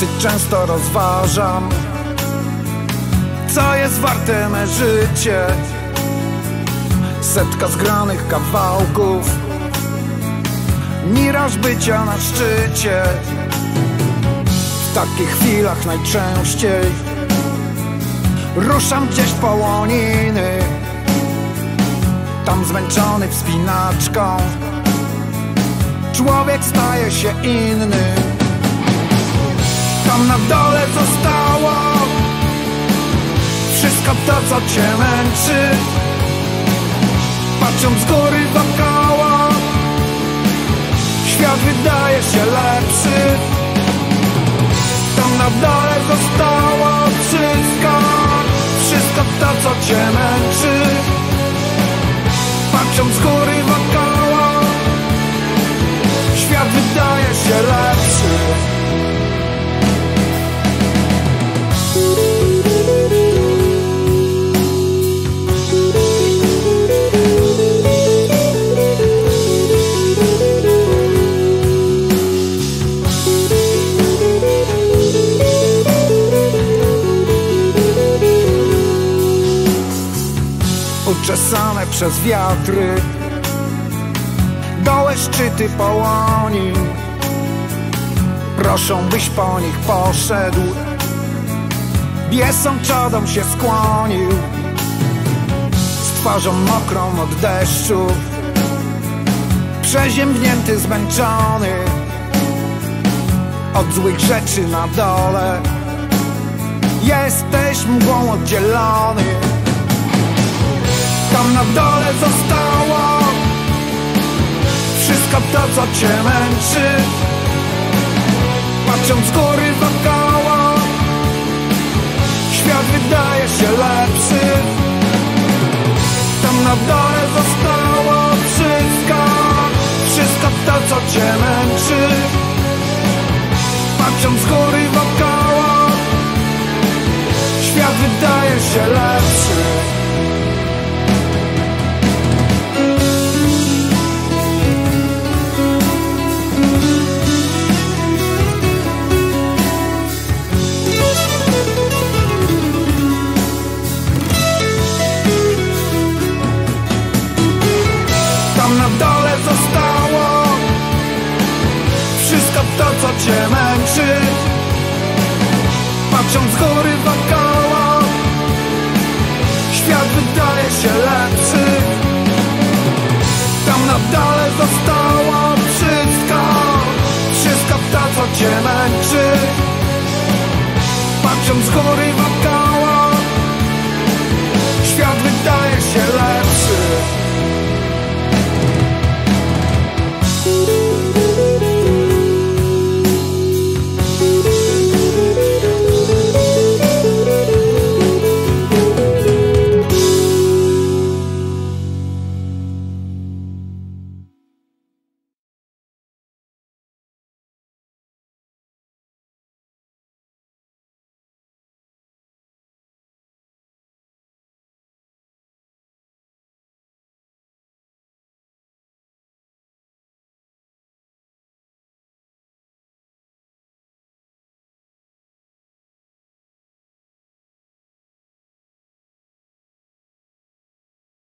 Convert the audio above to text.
Dosyć często rozważam Co jest warte me życie. Setka zgranych kawałków Miraż bycia na szczycie. W takich chwilach najczęściej Ruszam gdzieś po łoniny Tam zmęczony wspinaczką. Człowiek staje się inny Wszystko to co cię męczy. Patrząc z góry wokoło Świat wydaje się lepszy. Tam na dole zostało wszystko. Wszystko to co cię męczy. Patrząc z góry wokoło Świat wydaje się lepszy uczesane przez wiatry. Dołe szczyty połoni Proszą byś po nich poszedł. Biesą czodą się skłonił. Z twarzą mokrą od deszczu. Przeziębnięty, zmęczony. Od złych rzeczy na dole. Jesteś mgłą oddzielony tam na dole zostało Wszystko to co cię męczy. Patrząc z góry wokoło Świat wydaje się lepszy. Tam na dole zostało wszystko Wszystko to co cię męczy. Patrząc z góry wokoło Świat wydaje się lepszy cię męczy. Patrząc z góry wokoło Świat wydaje się lepszy. Tam na dole zostało wszystko Wszystko to co cię męczy. Patrząc z góry wokoło